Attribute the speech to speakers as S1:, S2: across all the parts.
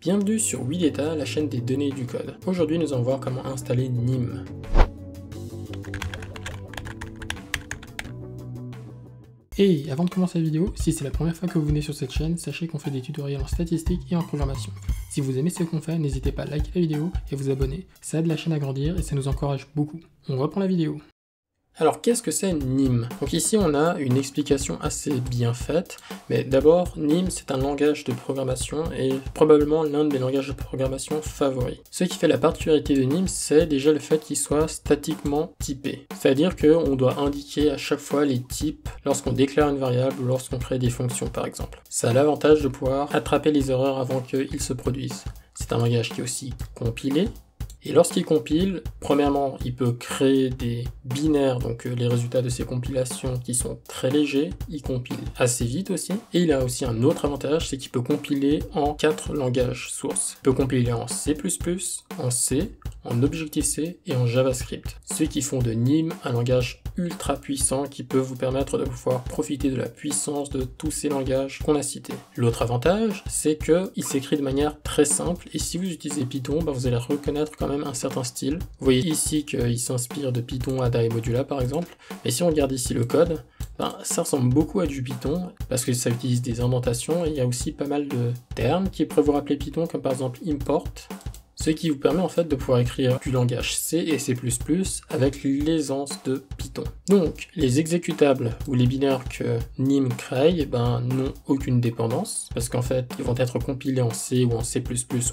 S1: Bienvenue sur Wideta, la chaîne des données du code. Aujourd'hui, nous allons voir comment installer NIM. Et avant de commencer la vidéo, si c'est la première fois que vous venez sur cette chaîne, sachez qu'on fait des tutoriels en statistiques et en programmation. Si vous aimez ce qu'on fait, n'hésitez pas à liker la vidéo et vous abonner. Ça aide la chaîne à grandir et ça nous encourage beaucoup. On reprend la vidéo. Alors qu'est-ce que c'est NIM Donc ici on a une explication assez bien faite, mais d'abord NIM c'est un langage de programmation et probablement l'un de mes langages de programmation favoris. Ce qui fait la particularité de NIM c'est déjà le fait qu'il soit statiquement typé, c'est-à-dire qu'on doit indiquer à chaque fois les types lorsqu'on déclare une variable ou lorsqu'on crée des fonctions par exemple. Ça a l'avantage de pouvoir attraper les erreurs avant qu'ils se produisent. C'est un langage qui est aussi compilé, et lorsqu'il compile, premièrement, il peut créer des binaires, donc euh, les résultats de ses compilations qui sont très légers. Il compile assez vite aussi. Et il a aussi un autre avantage, c'est qu'il peut compiler en quatre langages sources. Il peut compiler en C++, en C, en Objective-C et en JavaScript. Ce qui font de NIM un langage ultra puissant qui peut vous permettre de pouvoir profiter de la puissance de tous ces langages qu'on a cités. L'autre avantage, c'est qu'il s'écrit de manière très simple et si vous utilisez Python, bah, vous allez reconnaître quand même un certain style. Vous voyez ici qu'il s'inspire de Python, Ada et Modula par exemple, mais si on regarde ici le code, ben, ça ressemble beaucoup à du Python parce que ça utilise des indentations et il y a aussi pas mal de termes qui peuvent vous rappeler Python comme par exemple import ce qui vous permet en fait de pouvoir écrire du langage C et C++ avec l'aisance de Python. Donc, les exécutables ou les binaires que NIM crée eh ben, n'ont aucune dépendance, parce qu'en fait, ils vont être compilés en C ou en C++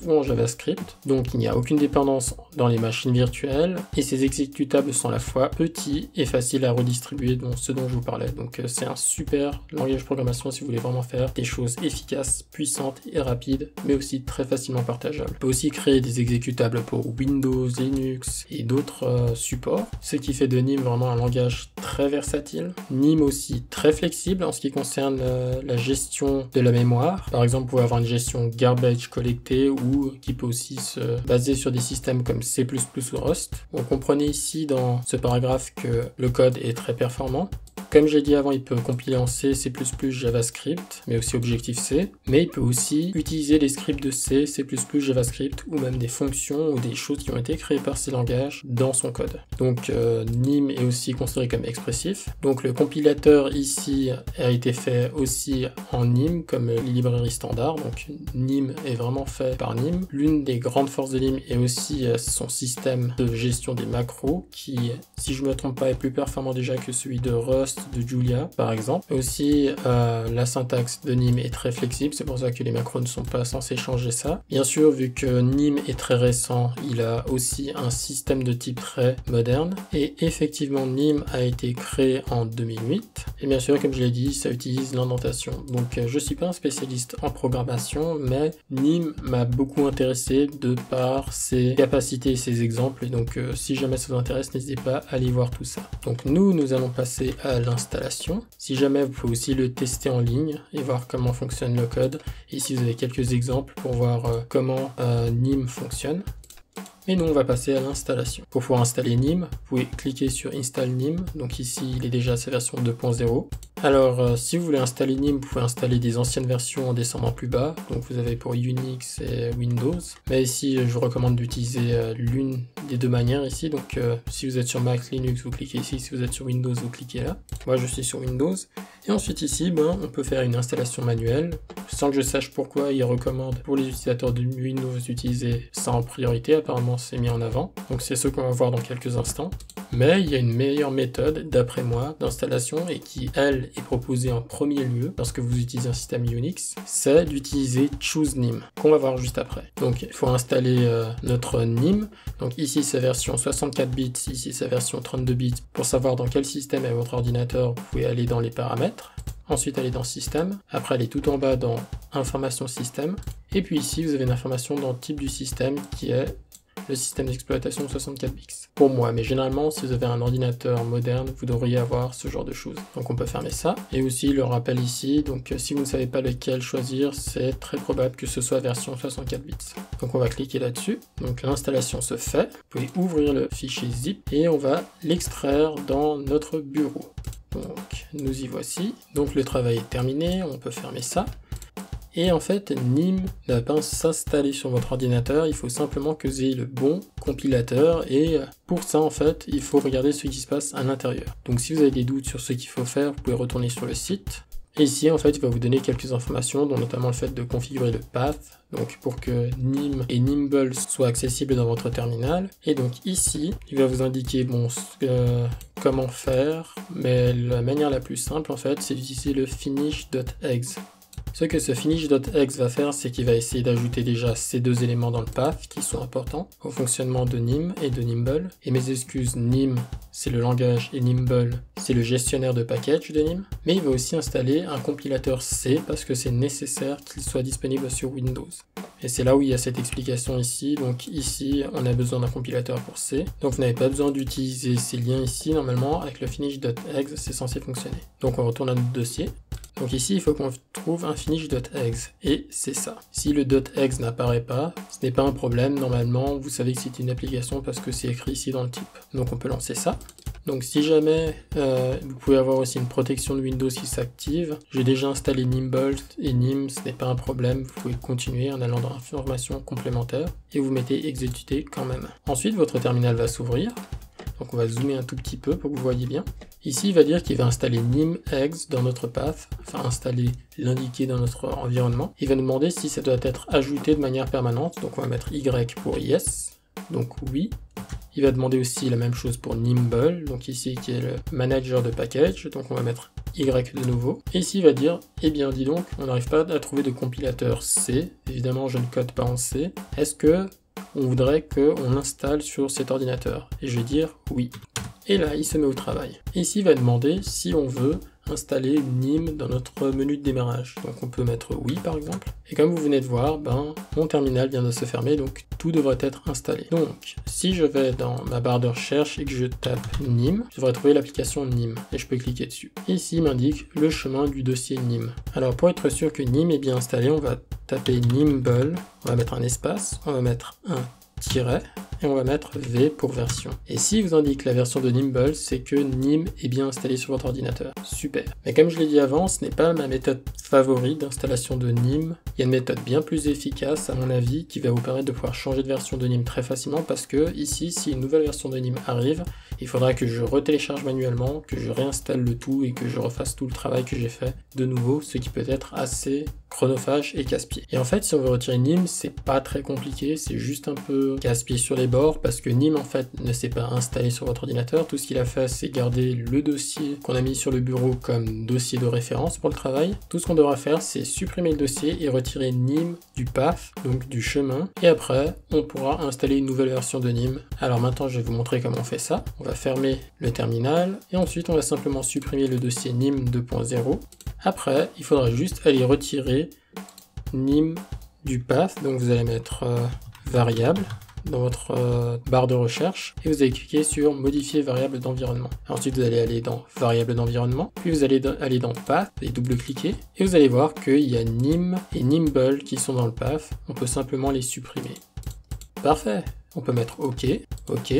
S1: ou en JavaScript, donc il n'y a aucune dépendance dans les machines virtuelles, et ces exécutables sont à la fois petits et faciles à redistribuer, dont ce dont je vous parlais. Donc euh, c'est un super langage de programmation si vous voulez vraiment faire des choses efficaces, puissantes et rapides, mais aussi très facilement partageables. Exécutables pour Windows, Linux et d'autres euh, supports, ce qui fait de NIM vraiment un langage très versatile. NIM aussi très flexible en ce qui concerne euh, la gestion de la mémoire. Par exemple, vous pouvez avoir une gestion garbage collectée ou qui peut aussi se baser sur des systèmes comme C++ ou Rust. Vous comprenez ici dans ce paragraphe que le code est très performant. Comme j'ai dit avant, il peut compiler en C, C++, JavaScript, mais aussi Objective-C. Mais il peut aussi utiliser les scripts de C, C++, JavaScript ou même des fonctions ou des choses qui ont été créées par ces langages dans son code. Donc euh, NIM est aussi considéré comme expressif. Donc le compilateur ici a été fait aussi en NIM comme les librairies standards. Donc NIM est vraiment fait par NIM. L'une des grandes forces de NIM est aussi euh, son système de gestion des macros qui, si je ne me trompe pas, est plus performant déjà que celui de Rust de Julia, par exemple. Aussi, euh, la syntaxe de NIM est très flexible, c'est pour ça que les macros ne sont pas censés changer ça. Bien sûr, vu que NIM est très récent, il a aussi un système de type très moderne. Et effectivement, NIM a été créé en 2008. Et bien sûr, comme je l'ai dit, ça utilise l'indentation. Donc, euh, je suis pas un spécialiste en programmation, mais NIM m'a beaucoup intéressé de par ses capacités et ses exemples. Et donc, euh, si jamais ça vous intéresse, n'hésitez pas à aller voir tout ça. Donc, nous, nous allons passer à Si jamais, vous pouvez aussi le tester en ligne et voir comment fonctionne le code. Ici, vous avez quelques exemples pour voir euh, comment euh, NIM fonctionne. Et nous, on va passer à l'installation. Pour pouvoir installer NIM, vous pouvez cliquer sur Install NIM. Donc ici, il est déjà à sa version 2.0. Alors, euh, si vous voulez installer NIM, vous pouvez installer des anciennes versions en descendant plus bas. Donc vous avez pour Unix et Windows. Mais ici, je vous recommande d'utiliser euh, l'une des deux manières ici. Donc euh, si vous êtes sur Mac, Linux, vous cliquez ici. Si vous êtes sur Windows, vous cliquez là. Moi, je suis sur Windows. Et ensuite ici, ben, on peut faire une installation manuelle. Sans que je sache pourquoi, il recommande pour les utilisateurs de Windows d'utiliser ça en priorité. Apparemment, c'est mis en avant. Donc c'est ce qu'on va voir dans quelques instants. Mais il y a une meilleure méthode, d'après moi, d'installation et qui, elle, est proposée en premier lieu lorsque vous utilisez un système Unix, c'est d'utiliser ChooseNIM, qu'on va voir juste après. Donc il faut installer euh, notre NIM. Donc ici c'est version 64 bits, ici c'est version 32 bits. Pour savoir dans quel système est votre ordinateur, vous pouvez aller dans les paramètres. Ensuite aller dans Système, après aller tout en bas dans Information Système, et puis ici vous avez une information dans type du système qui est le système d'exploitation 64 bits. Pour moi, mais généralement, si vous avez un ordinateur moderne, vous devriez avoir ce genre de choses. Donc on peut fermer ça. Et aussi le rappel ici, donc si vous ne savez pas lequel choisir, c'est très probable que ce soit version 64 bits. Donc on va cliquer là-dessus. Donc l'installation se fait. Vous pouvez ouvrir le fichier zip et on va l'extraire dans notre bureau. Donc nous y voici. Donc le travail est terminé, on peut fermer ça. Et en fait, NIM ne va pas s'installer sur votre ordinateur, il faut simplement que vous ayez le bon compilateur et pour ça en fait, il faut regarder ce qui se passe à l'intérieur. Donc si vous avez des doutes sur ce qu'il faut faire, vous pouvez retourner sur le site. Et ici, en fait, il va vous donner quelques informations, dont notamment le fait de configurer le path, donc pour que NIM et Nimble soient accessibles dans votre terminal. Et donc ici, il va vous indiquer euh, comment faire, mais la manière la plus simple, en fait, c'est d'utiliser le finish.exe. Ce que ce finish.exe va faire, c'est qu'il va essayer d'ajouter déjà ces deux éléments dans le path qui sont importants au fonctionnement de Nim et de Nimble. Et mes excuses, Nim, c'est le langage et Nimble, c'est le gestionnaire de package de Nim. Mais il va aussi installer un compilateur C parce que c'est nécessaire qu'il soit disponible sur Windows. Et c'est là où il y a cette explication ici. Donc ici, on a besoin d'un compilateur pour C. Donc vous n'avez pas besoin d'utiliser ces liens ici. Normalement, avec le finish.exe, c'est censé fonctionner. Donc on retourne à notre dossier. Donc ici, il faut qu'on trouve un finish.exe, et c'est ça. Si le .exe n'apparaît pas, ce n'est pas un problème, normalement, vous savez que c'est une application parce que c'est écrit ici dans le type. Donc on peut lancer ça. Donc si jamais euh, vous pouvez avoir aussi une protection de Windows qui s'active, j'ai déjà installé Nimble et Nim, ce n'est pas un problème, vous pouvez continuer en allant dans information complémentaire et vous mettez exécuter quand même. Ensuite votre terminal va s'ouvrir, donc on va zoomer un tout petit peu pour que vous voyez bien. Ici, il va dire qu'il va installer nimEx dans notre path, enfin installer l'indiquer dans notre environnement. Il va demander si ça doit être ajouté de manière permanente, donc on va mettre Y pour yes, donc oui. Il va demander aussi la même chose pour Nimble, donc ici qui est le manager de package, donc on va mettre Y de nouveau. Et ici il va dire, eh bien dis donc, on n'arrive pas à trouver de compilateur C, évidemment je ne code pas en C. Est-ce que on voudrait qu'on installe sur cet ordinateur? Et je vais dire oui. Et là, il se met au travail. ici, il va demander si on veut installer NIM dans notre menu de démarrage. Donc on peut mettre oui par exemple. Et comme vous venez de voir, ben, mon terminal vient de se fermer, donc tout devrait être installé. Donc si je vais dans ma barre de recherche et que je tape NIM, je devrais trouver l'application NIM et je peux cliquer dessus. ici il m'indique le chemin du dossier NIM. Alors pour être sûr que NIM est bien installé, on va taper Nimble, on va mettre un espace, on va mettre un tiret et on va mettre V pour version. Et si vous indique la version de Nimble, c'est que Nim est bien installé sur votre ordinateur. Super. Mais comme je l'ai dit avant, ce n'est pas ma méthode favorite d'installation de Nim. Il y a une méthode bien plus efficace, à mon avis, qui va vous permettre de pouvoir changer de version de Nim très facilement parce que ici, si une nouvelle version de Nim arrive, il faudra que je retélécharge manuellement, que je réinstalle le tout et que je refasse tout le travail que j'ai fait de nouveau, ce qui peut être assez chronophage et casse-pied. Et en fait, si on veut retirer Nim, c'est pas très compliqué, c'est juste un peu casse-pied sur les bords parce que Nim en fait ne s'est pas installé sur votre ordinateur. Tout ce qu'il a fait, c'est garder le dossier qu'on a mis sur le bureau comme dossier de référence pour le travail. Tout ce qu'on devra faire, c'est supprimer le dossier et retirer Nim du path, donc du chemin. Et après, on pourra installer une nouvelle version de Nim. Alors maintenant, je vais vous montrer comment on fait ça. Va fermer le terminal et ensuite on va simplement supprimer le dossier Nim 2.0. Après, il faudra juste aller retirer Nim du path. Donc vous allez mettre euh, variable dans votre euh, barre de recherche et vous allez cliquer sur modifier variable d'environnement. Ensuite, vous allez aller dans variable d'environnement, puis vous allez aller dans path et double-cliquer et vous allez voir qu'il y a nim et nimble qui sont dans le path. On peut simplement les supprimer. Parfait. On peut mettre OK, OK,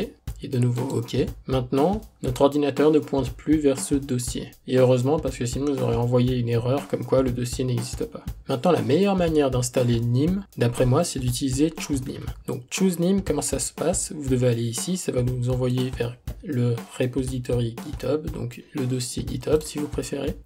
S1: de nouveau OK. Maintenant, notre ordinateur ne pointe plus vers ce dossier. Et heureusement parce que sinon nous aurait envoyé une erreur comme quoi le dossier n'existe pas. Maintenant, la meilleure manière d'installer NIM, d'après moi, c'est d'utiliser ChooseNIM. Donc ChooseNIM, comment ça se passe? Vous devez aller ici, ça va nous envoyer vers le repository GitHub, donc le dossier GitHub si vous préférez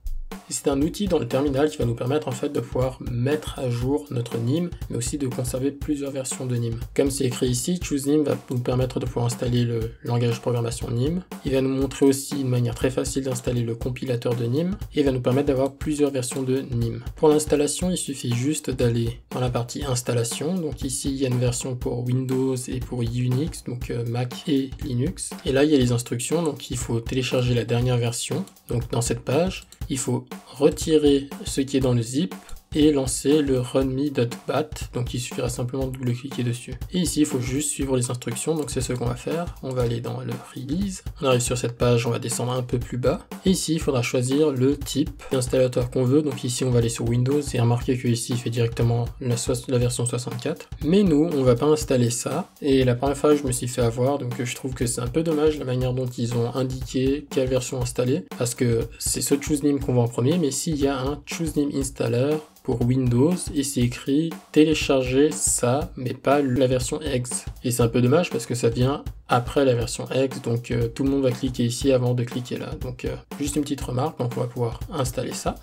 S1: c'est un outil dans le terminal qui va nous permettre en fait de pouvoir mettre à jour notre NIM, mais aussi de conserver plusieurs versions de NIM. Comme c'est écrit ici, ChooseNIM va nous permettre de pouvoir installer le langage de programmation NIM. Il va nous montrer aussi une manière très facile d'installer le compilateur de NIM et va nous permettre d'avoir plusieurs versions de NIM. Pour l'installation, il suffit juste d'aller dans la partie installation. Donc ici, il y a une version pour Windows et pour Unix, donc euh, Mac et Linux. Et là, il y a les instructions, donc il faut télécharger la dernière version. Donc dans cette page, il faut retirer ce qui est dans le zip et lancer le runme.bat. Donc il suffira simplement de double-cliquer dessus. Et ici, il faut juste suivre les instructions. Donc c'est ce qu'on va faire. On va aller dans le release. On arrive sur cette page, on va descendre un peu plus bas. Et ici, il faudra choisir le type d'installateur qu'on veut. Donc ici, on va aller sur Windows et remarquer que ici, il fait directement la, version 64. Mais nous, on va pas installer ça. Et la première fois, je me suis fait avoir. Donc je trouve que c'est un peu dommage la manière dont ils ont indiqué quelle version installer. Parce que c'est ce ChooseName qu'on voit en premier. Mais s'il y a un ChooseName installer, pour Windows et c'est écrit télécharger ça mais pas la version X. Et c'est un peu dommage parce que ça vient après la version X donc euh, tout le monde va cliquer ici avant de cliquer là. Donc euh, juste une petite remarque, donc on va pouvoir installer ça.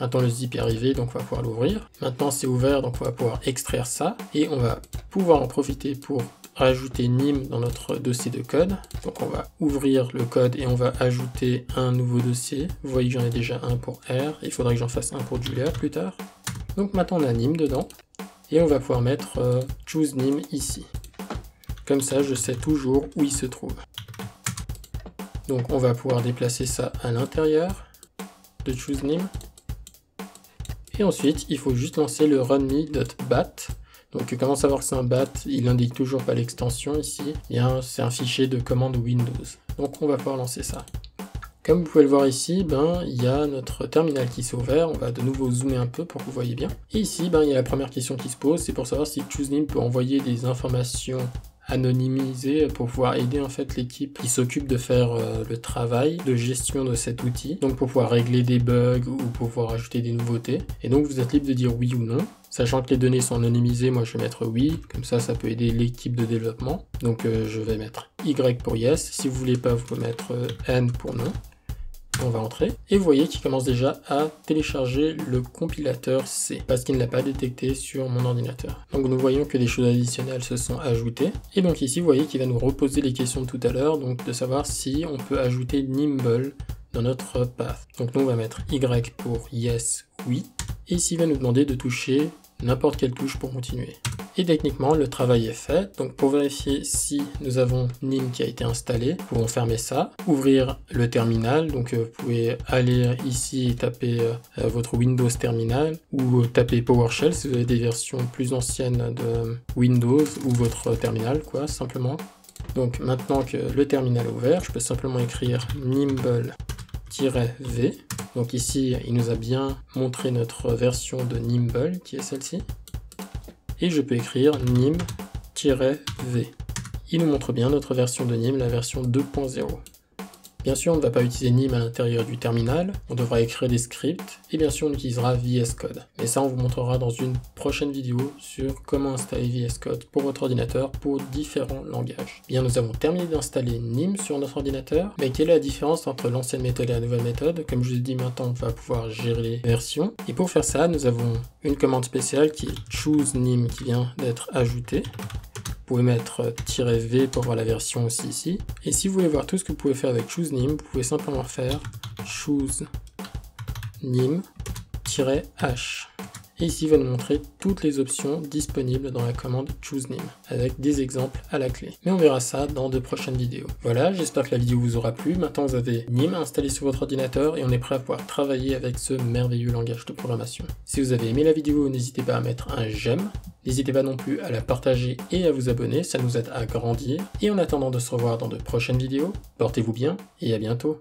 S1: Maintenant le zip est arrivé, donc on va pouvoir l'ouvrir. Maintenant c'est ouvert, donc on va pouvoir extraire ça. Et on va pouvoir en profiter pour rajouter NIM dans notre dossier de code. Donc on va ouvrir le code et on va ajouter un nouveau dossier. Vous voyez que j'en ai déjà un pour R. Il faudra que j'en fasse un pour Julia plus tard. Donc maintenant on a NIM dedans. Et on va pouvoir mettre euh, choose NIM ici. Comme ça je sais toujours où il se trouve. Donc on va pouvoir déplacer ça à l'intérieur de choose NIM. Et ensuite, il faut juste lancer le runme.bat. Donc comment savoir que c'est un bat? Il indique toujours pas l'extension ici. C'est un fichier de commande Windows. Donc on va pouvoir lancer ça. Comme vous pouvez le voir ici, ben, il y a notre terminal qui s'est ouvert. On va de nouveau zoomer un peu pour que vous voyez bien. Et ici, ben, il y a la première question qui se pose, c'est pour savoir si ChooseNIM peut envoyer des informations anonymisé pour pouvoir aider en fait l'équipe qui s'occupe de faire euh, le travail de gestion de cet outil. Donc pour pouvoir régler des bugs ou pouvoir ajouter des nouveautés. Et donc vous êtes libre de dire oui ou non. Sachant que les données sont anonymisées, moi je vais mettre oui, comme ça ça peut aider l'équipe de développement. Donc euh, je vais mettre Y pour yes, si vous voulez pas vous mettre euh, N pour non on va entrer, et vous voyez qu'il commence déjà à télécharger le compilateur C, parce qu'il ne l'a pas détecté sur mon ordinateur. Donc nous voyons que des choses additionnelles se sont ajoutées, et donc ici vous voyez qu'il va nous reposer les questions de tout à l'heure, donc de savoir si on peut ajouter Nimble dans notre path. Donc nous on va mettre Y pour yes, oui, et ici il va nous demander de toucher n'importe quelle touche pour continuer. Et techniquement, le travail est fait. Donc pour vérifier si nous avons NIM qui a été installé, nous pouvons fermer ça, ouvrir le terminal. Donc euh, vous pouvez aller ici et taper euh, votre Windows terminal ou taper PowerShell si vous avez des versions plus anciennes de Windows ou votre terminal, quoi, simplement. Donc maintenant que le terminal est ouvert, je peux simplement écrire nimble v. Donc ici, il nous a bien montré notre version de Nimble, qui est celle-ci. Et je peux écrire nim-v. Il nous montre bien notre version de Nim, la version 2.0. Bien sûr, on ne va pas utiliser NIM à l'intérieur du terminal, on devra écrire des scripts, et bien sûr on utilisera VS Code. Mais ça, on vous montrera dans une prochaine vidéo sur comment installer VS Code pour votre ordinateur pour différents langages. Bien, nous avons terminé d'installer NIM sur notre ordinateur, mais quelle est la différence entre l'ancienne méthode et la nouvelle méthode? Comme je vous ai dit, maintenant on va pouvoir gérer les versions. Et pour faire ça, nous avons une commande spéciale qui est choose NIM qui vient d'être ajoutée pouvez mettre "-v" pour voir la version aussi ici. Et si vous voulez voir tout ce que vous pouvez faire avec ChooseNim, vous pouvez simplement faire "-h". Et ici, il va nous montrer toutes les options disponibles dans la commande ChooseName, avec des exemples à la clé. Mais on verra ça dans de prochaines vidéos. Voilà, j'espère que la vidéo vous aura plu. Maintenant, vous avez NIM installé sur votre ordinateur et on est prêt à pouvoir travailler avec ce merveilleux langage de programmation. Si vous avez aimé la vidéo, n'hésitez pas à mettre un j'aime. N'hésitez pas non plus à la partager et à vous abonner, ça nous aide à grandir. Et en attendant de se revoir dans de prochaines vidéos, portez-vous bien et à bientôt.